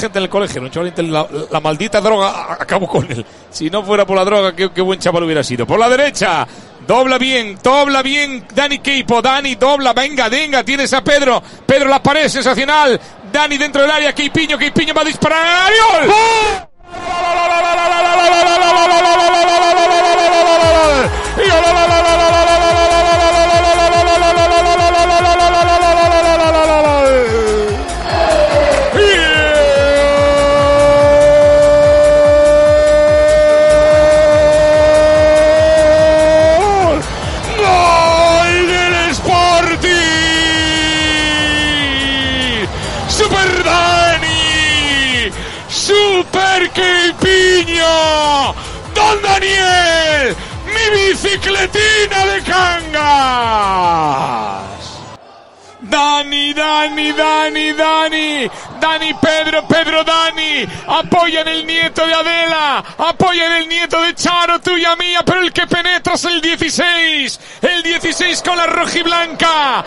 gente en el colegio, chaval la, la, maldita droga acabó con él. Si no fuera por la droga, qué, buen chaval hubiera sido. Por la derecha, dobla bien, dobla bien Dani Keipo, Dani dobla, venga, venga, tienes a Pedro, Pedro la pared sensacional, Dani dentro del área, Keipiño, Keipiño va a disparar, ¡Gol! Piño, Don Daniel, mi bicicletina de cangas. Dani, Dani, Dani, Dani, Dani, Pedro, Pedro, Dani, apoyan el nieto de Adela, apoyan el nieto de Charo, tuya mía, pero el que penetra es el 16, el 16 con la rojiblanca.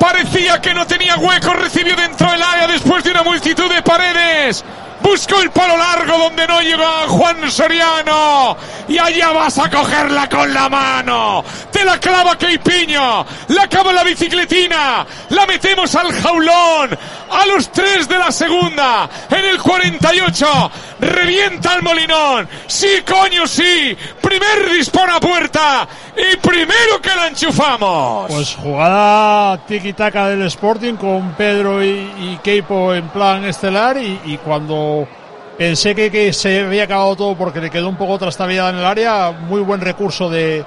Parecía que no tenía hueco, recibió dentro del área después de una multitud de paredes. Buscó el palo largo donde no llegó Juan Soriano. Y allá vas a cogerla con la mano. Te la clava Keipiño. La acaba la bicicletina. La metemos al jaulón. A los tres de la segunda. En el 48. Revienta el molinón. Sí, coño, sí. Primer dispara a puerta. Y primero que la enchufamos. Pues jugada tiki-taka del Sporting con Pedro y, y Keipo en plan estelar. Y, y cuando pensé que, que, se había acabado todo porque le quedó un poco trastabillada en el área, muy buen recurso de,